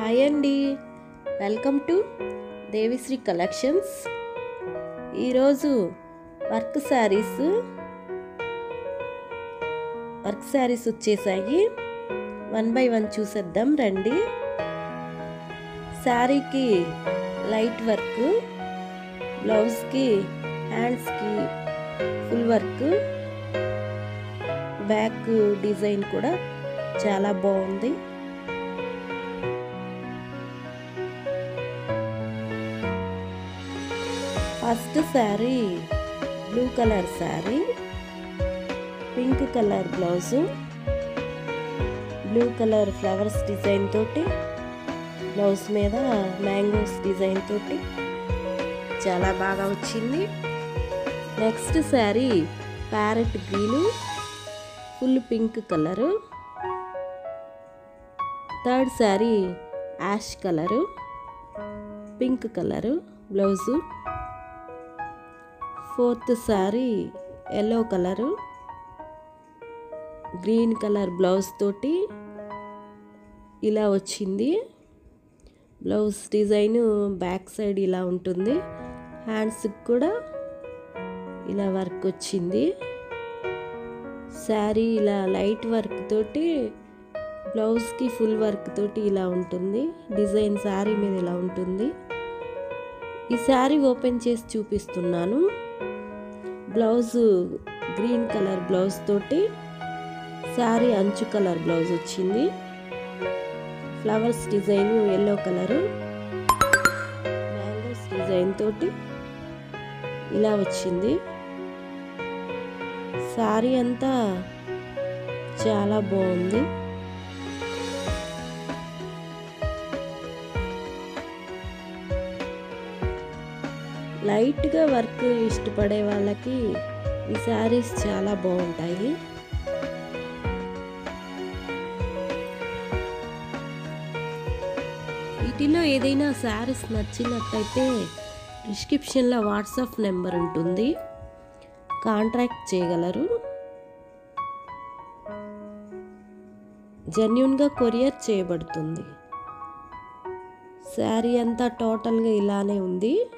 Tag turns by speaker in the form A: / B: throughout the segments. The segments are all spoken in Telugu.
A: హాయ్ అండి. Welcome to Devisri collections. ఈరోజు వర్క్ శారీస్ వర్క్ శారీస్ వచ్చేసాయి. వన్ బై వన్ చూసేద్దాం రండి. శారీకి లైట్ వర్క్ బ్లౌజ్కి హ్యాండ్స్కి ఫుల్ వర్క్. బ్యాక్ డిజైన్ కూడా చాలా బాగుంది. First sari blue colour sari pink colour blouse blue colour flowers design తోటి బ్లౌజ్ మీద మ్యాంగోస్ డిజైన్ తోటి చాలా బాగా వచ్చింది. Next sari parrot green full pink colour. Third sari ash colour pink colour blouse. Fourth sari yellow colour green colour blouse తోటి ఇలా వచ్చింది. బ్లౌజ్ డిజైన్ బ్యాక్ సైడ్ ఇలా ఉంటుంది. హ్యాండ్స్కి కూడా ఇలా వర్క్ వచ్చింది. శారీ ఇలా లైట్ వర్క్ తోటి బ్లౌజ్కి ఫుల్ వర్క్ తోటి ఇలా ఉంటుంది. డిజైన్ శారీ మీద ఇలా ఉంటుంది. ఈ శారీ ఓపెన్ చేసి చూపిస్తున్నాను. బ్లౌజ్ గ్రీన్ కలర్ బ్లౌజ్ తోటి శారీ అంచు కలర్ బ్లౌజ్ వచ్చింది. Flowers design yellow colour. Mangoes design తోటి ఇలా వచ్చింది. శారీ అంతా చాలా బాగుంది. లైట్గా వర్క్ ఇష్టపడే వాళ్ళకి ఈ శారీస్ చాలా బాగుంటాయి. వీటిలో ఏదైనా శారీస్ నచ్చినట్టయితే డిస్క్రిప్షన్లో వాట్సాప్ నెంబర్ ఉంటుంది. కాంట్రాక్ట్ చేయగలరు. జెన్యున్గా కొరియర్ చేయబడుతుంది. శారీ అంతా టోటల్గా ఇలానే ఉంది.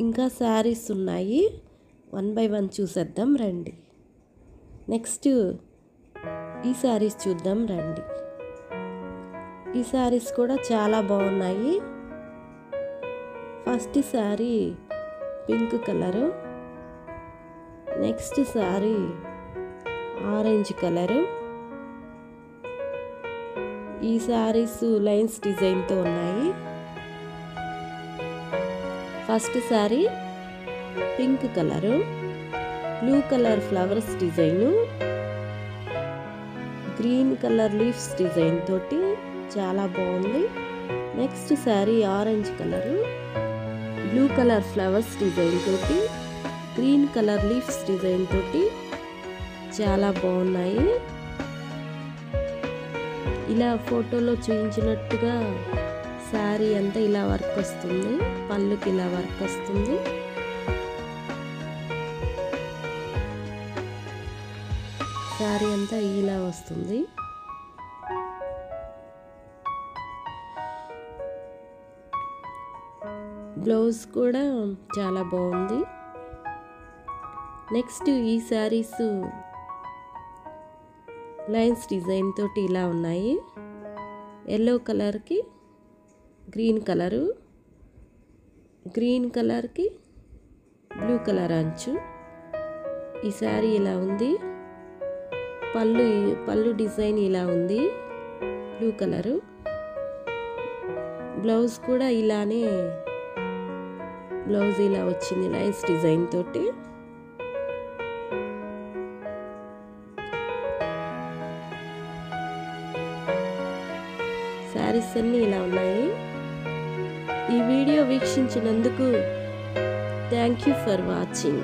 A: ఇంకా శారీస్ ఉన్నాయి. వన్ బై వన్ చూసేద్దాం రండి. నెక్స్ట్ ఈ శారీస్ చూద్దాం రండి. ఈ శారీస్ కూడా చాలా బాగున్నాయి. First sari pink colour. Next sari orange colour. ఈ శారీస్ లైన్స్ డిజైన్తో ఉన్నాయి. First sari pink colour blue colour flowers design green colour leaves design తోటి చాలా బాగుంది. Next sari orange colour blue colour flowers design తోటి గ్రీన్ కలర్ లీవ్స్ డిజైన్ తోటి చాలా బాగున్నాయి. ఇలా ఫోటోలో చూపించినట్టుగా శారీ అంతా ఇలా వర్క్ వస్తుంది. పళ్ళుకి ఇలా వర్క్ వస్తుంది. శారీ అంతా ఇలా వస్తుంది. బ్లౌజ్ కూడా చాలా బాగుంది. నెక్స్ట్ ఈ శారీస్ లైన్స్ డిజైన్ తోటి ఇలా ఉన్నాయి. ఎల్లో కలర్కి గ్రీన్ కలరు. గ్రీన్ కలర్కి బ్లూ కలర్ అంచు. ఈ శారీ ఇలా ఉంది? పళ్ళు పళ్ళు డిజైన్ ఇలా ఉంది? Blue colour. బ్లౌజ్ కూడా ఇలానే బ్లౌజ్ ఇలా వచ్చింది నైస్ డిజైన్ తోటి. శారీస్ అన్నీ ఇలా ఉన్నాయి. ఈ వీడియో వీక్షించినందుకు థ్యాంక్ యూ ఫర్ వాచింగ్.